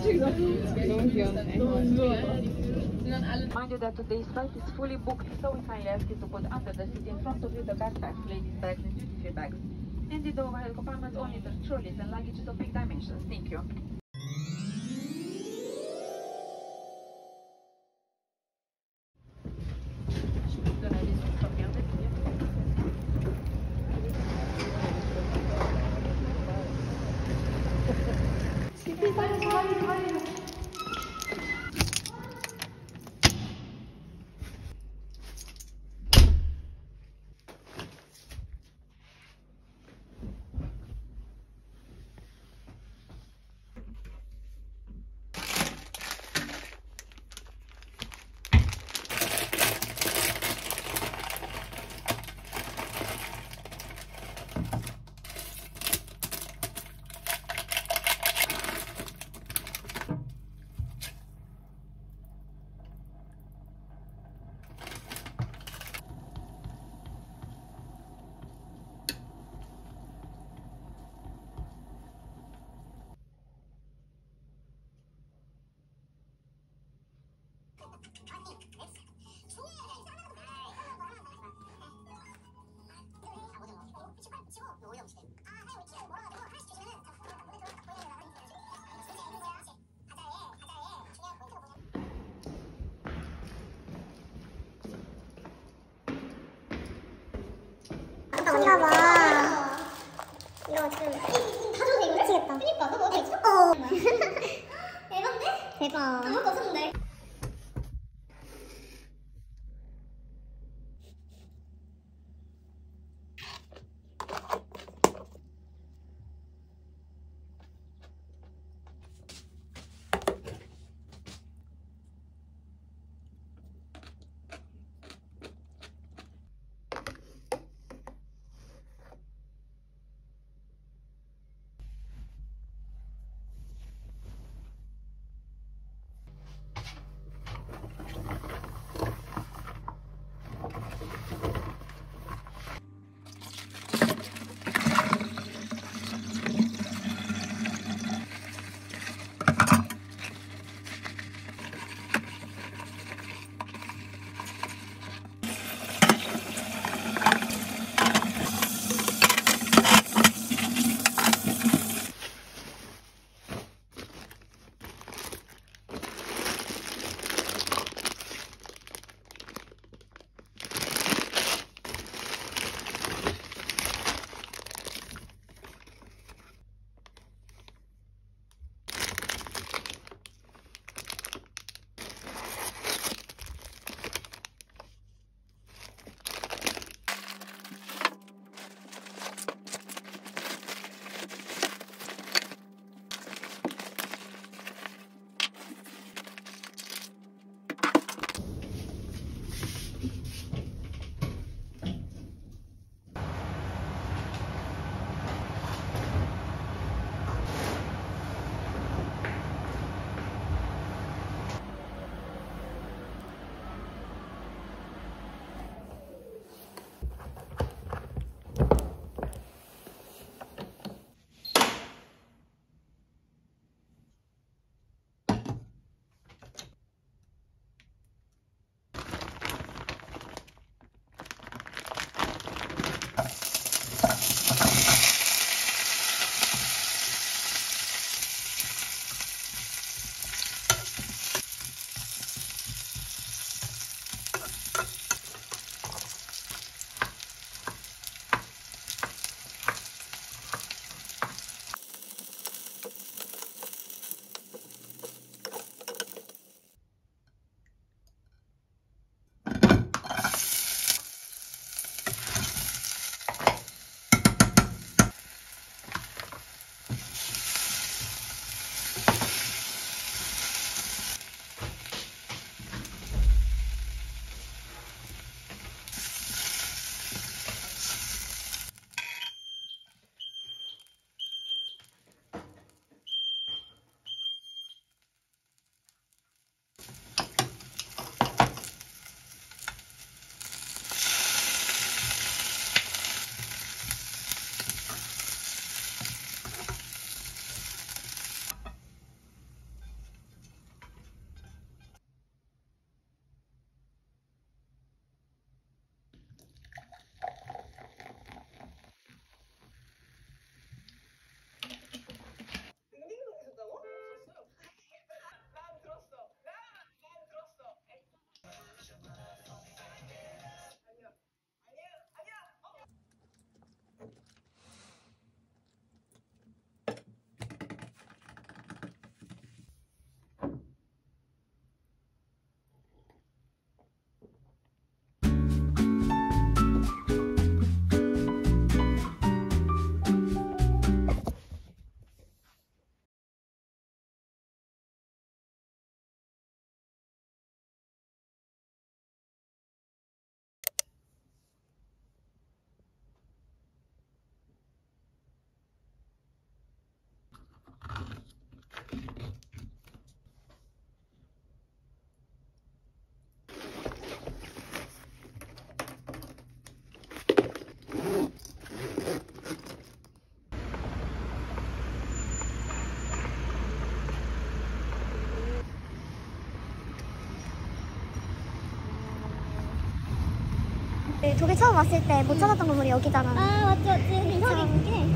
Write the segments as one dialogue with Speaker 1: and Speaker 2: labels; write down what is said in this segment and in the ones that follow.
Speaker 1: Mind you that today's flight is fully booked, so we kindly ask you to put under the seat in front of you the backpacks, ladies' bags, and duty-free bags. Indeed, the overhead compartments only the trolleys and luggage of big dimensions. Thank you.
Speaker 2: 이거 봐. 이거 이거. 미치겠다. 그니까, 너 어디 있어? 어. 대박인데? 대박. 아무것도 없었는데. 그 독일 처음 왔을 때 못 찾았던 건물이 여기잖아. 아 맞지 맞지. 근데 이상하게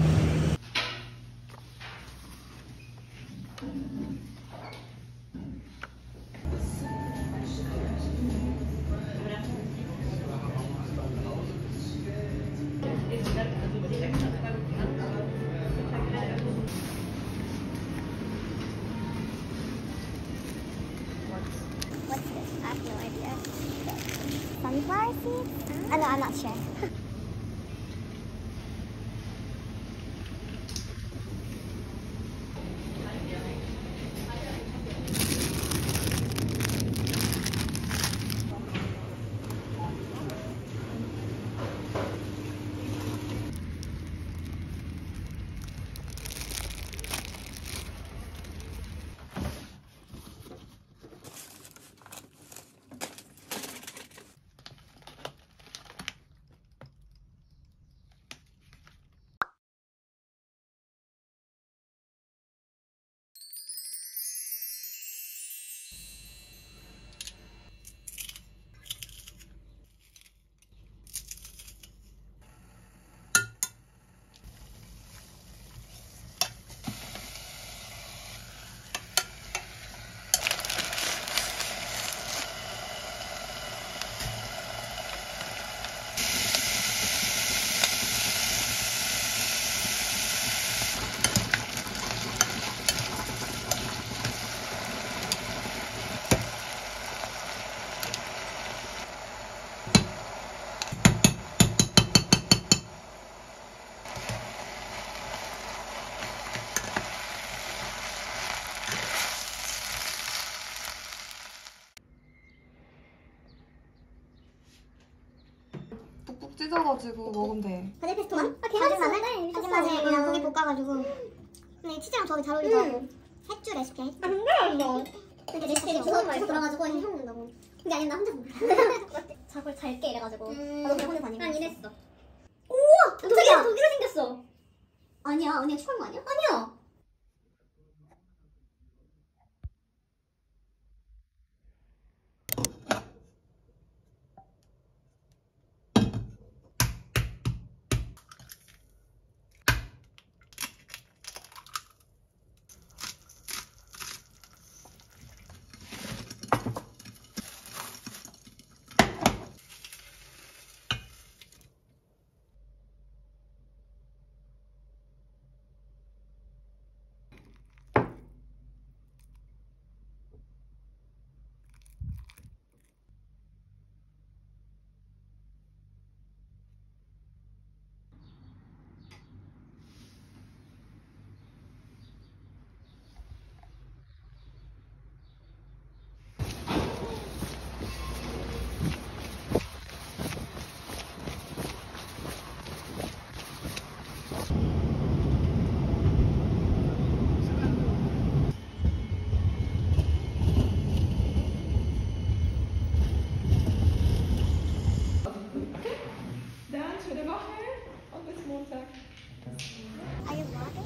Speaker 3: 찢어가지고 먹으면 돼.
Speaker 2: 바질 페스토만? 아, 걔가 맛있는데? 바질 맛에 그냥 고기 볶아가지고. 근데 치즈랑 저기 잘 어울리더라고. 햇주 레시피야, 햇주. 안 돼, 근데 레시피가 주워, 주워 들어가지고 형 먹는다고. 근데 아니, 나 혼자 먹어. 자꾸 잘게 이래가지고. 나도 그냥 혼자 다니고. 난 이랬어. 우와! 독일이야! 독일로 생겼어. 아니야, 언니가 추가한 거 아니야? 아니야.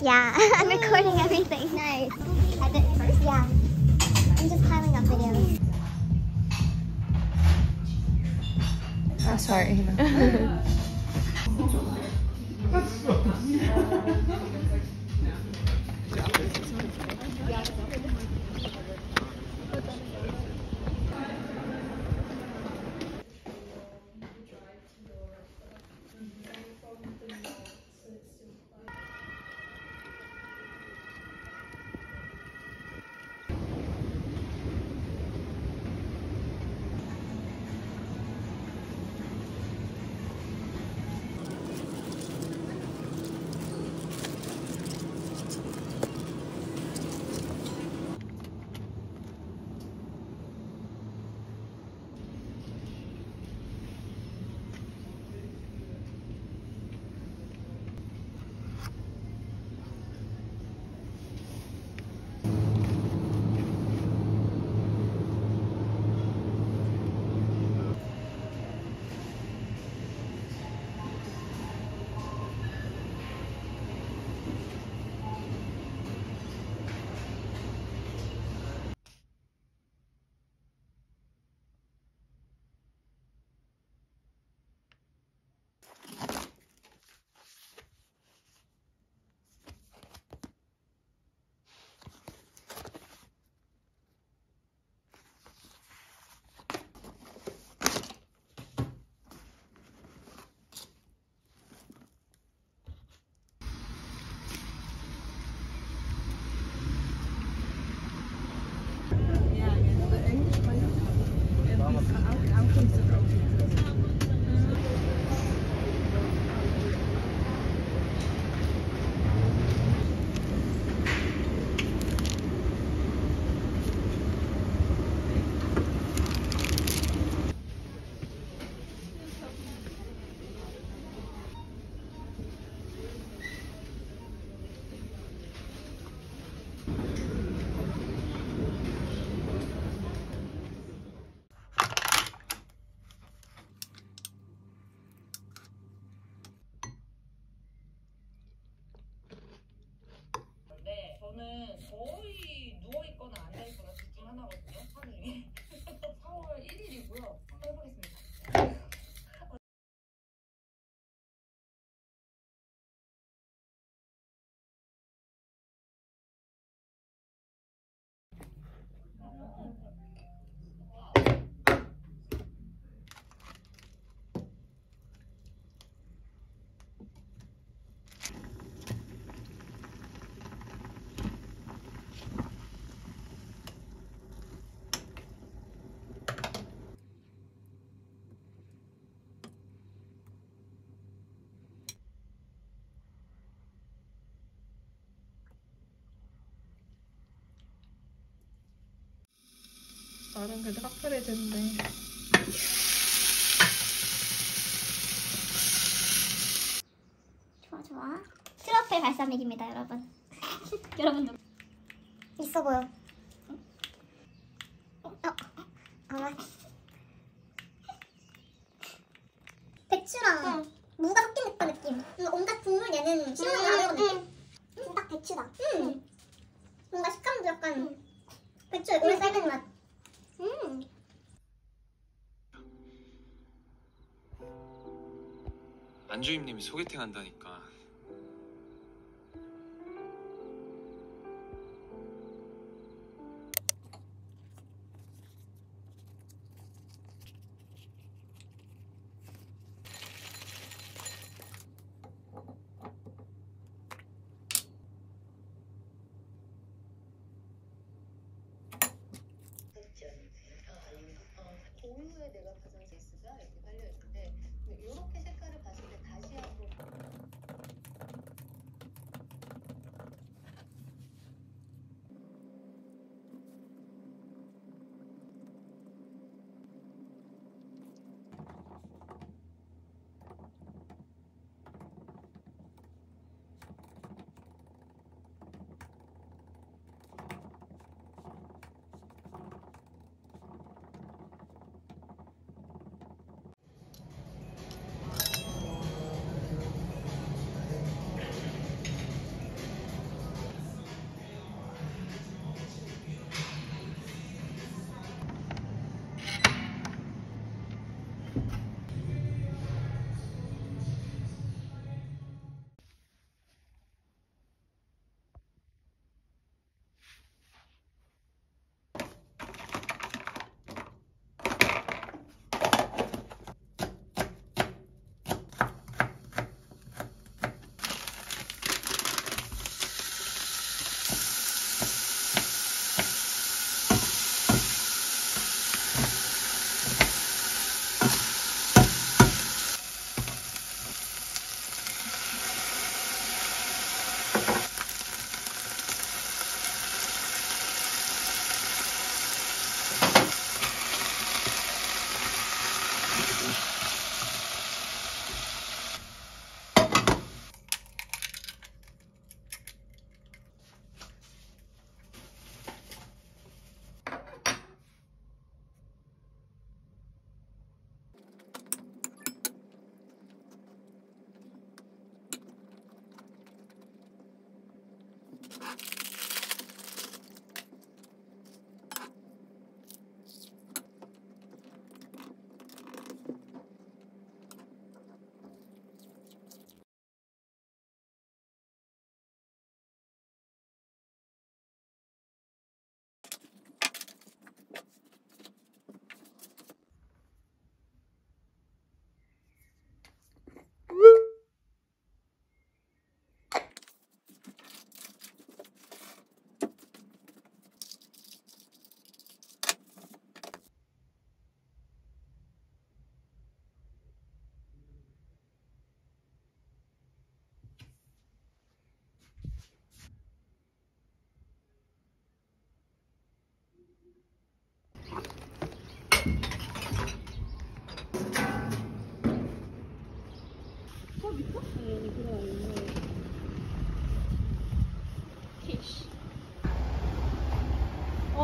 Speaker 2: Yeah, I'm recording everything. Nice. Edit first? Yeah. I'm just piling up videos.
Speaker 3: 아, sorry.
Speaker 4: 나름 그래도 카프레즈인데.
Speaker 5: 좋아 좋아. 트러플 발사믹입니다 여러분. 여러분도 있어 보여. 어? 아. 배추랑 무가 섞인 듯한 느낌. 뭔가 온갖 국물 내는 신나는 안 느낌. 음, 딱 배추다. 음. 뭔가 식감도 약간 배추에 오래 삶은 맛. 음.
Speaker 6: 안주임님이 소개팅 한다니까
Speaker 7: 내가 가진 제스가 이렇게 깔려 있는데 이렇게 색깔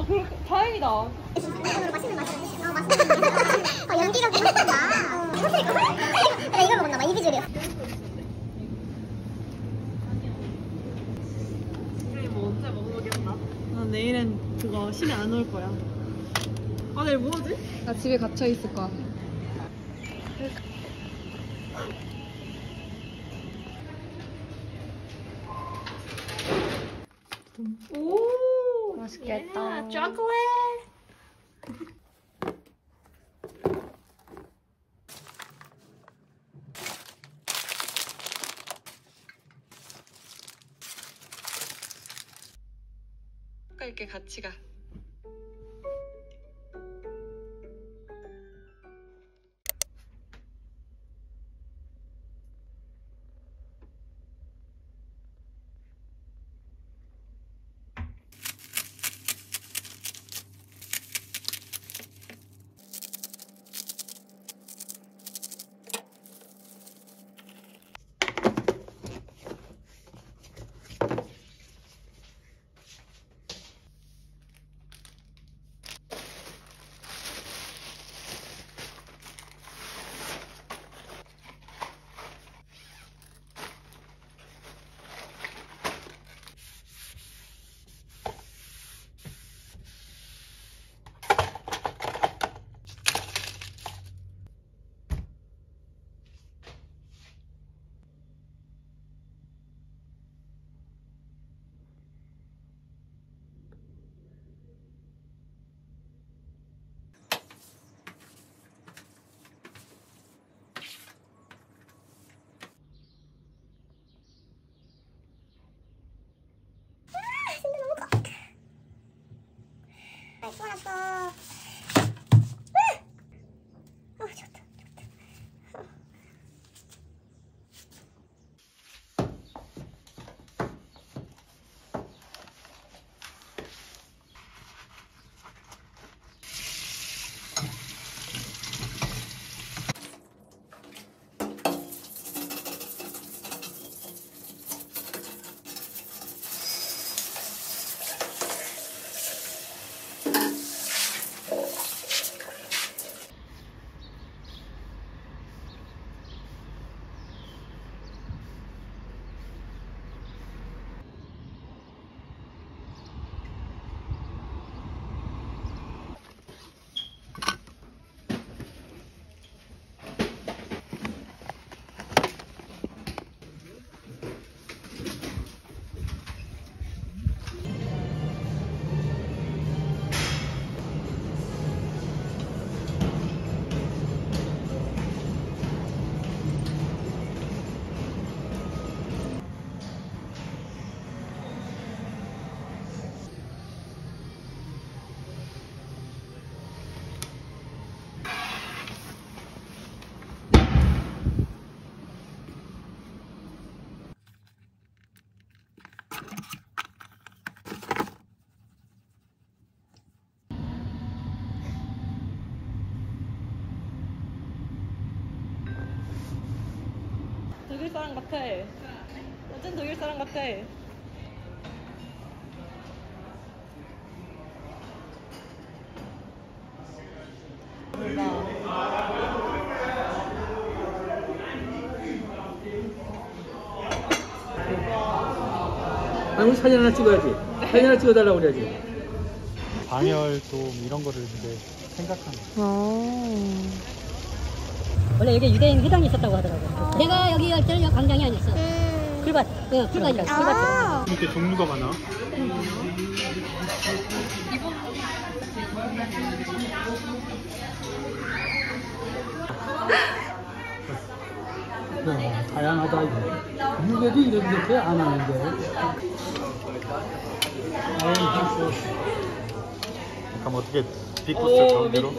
Speaker 4: 어, 그렇 다행이다.
Speaker 5: 아어 연기가 너무 예쁘다 어, 나 이걸 먹었나 비주얼이야
Speaker 4: 뭐 언제 먹어보겠나? 난 내일은 그거 심해 안올 거야. 아, 내일 뭐하지? 나 집에 갇혀 있을 거야. 오, 맛있겠다. 초콜릿. 이렇게 같이 가.
Speaker 2: 시원했어. 아, 아, 좋다.
Speaker 3: 독일 사람 같아. 완전 독일 사람 같아.
Speaker 8: 아니 우리 사진 하나 찍어야지. 사진 하나 찍어달라고 그래야지.
Speaker 9: 방열도 이런 거를 이제 생각하는
Speaker 10: 원래 여기 유대인 회당이 있었다고 하더라고요. 내가 여기 갈 때는 여기 광장이 아니었어. 풀밭, 어, 풀밭이었어. 풀밭.
Speaker 2: 아,
Speaker 9: 이렇게 종류가 많아.
Speaker 8: 야, 다양하다 이거. 미국에도 이런 이렇게 안 하는데. 아유,
Speaker 9: 그럼 어떻게 빅코스 정대로?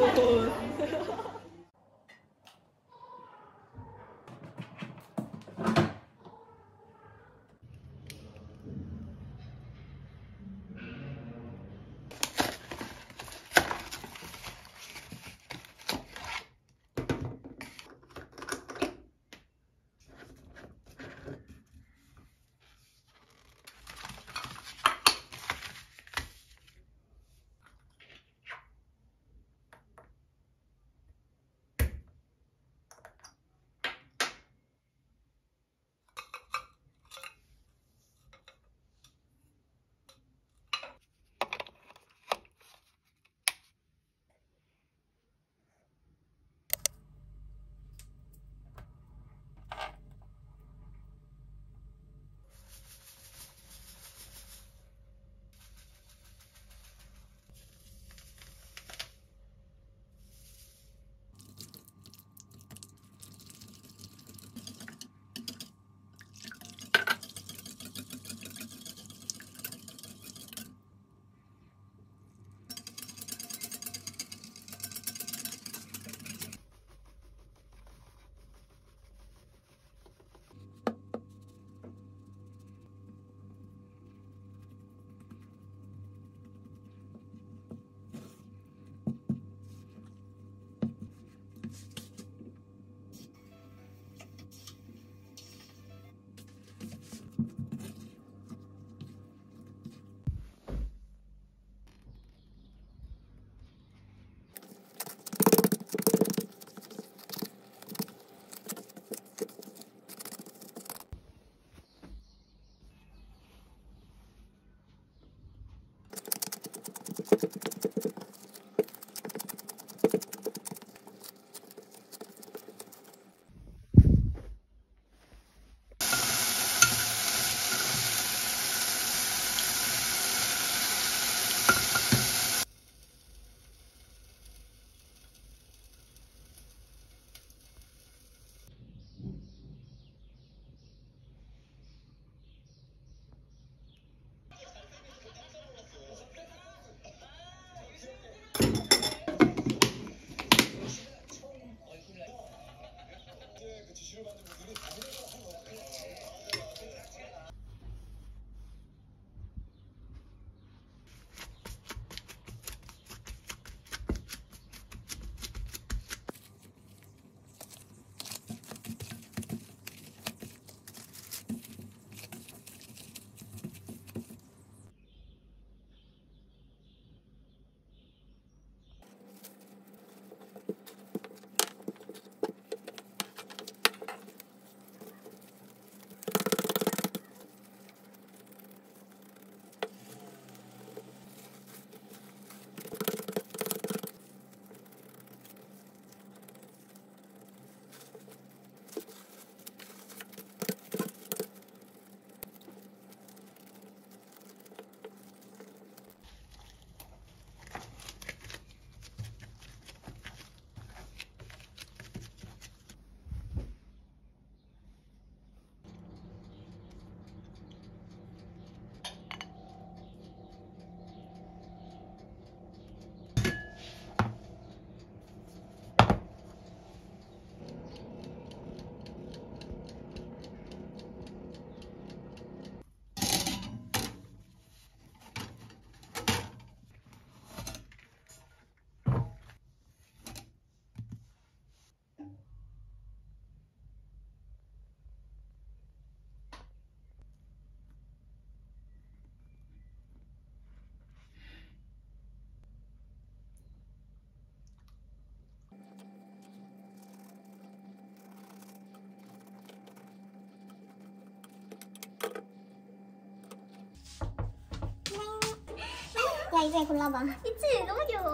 Speaker 2: 야, 이 중에 골라봐. 미치, 너무 귀여워.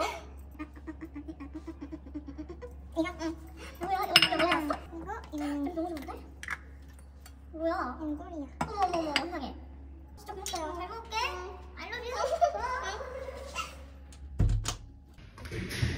Speaker 2: 이거? 응. 뭐야? 이거 진짜 뭐야? 이거? 이거는 너무 좋은데? 뭐야? 이건 꿀이야. 어머머머, 세상에. 진짜 고맙다. 잘 먹을게. You.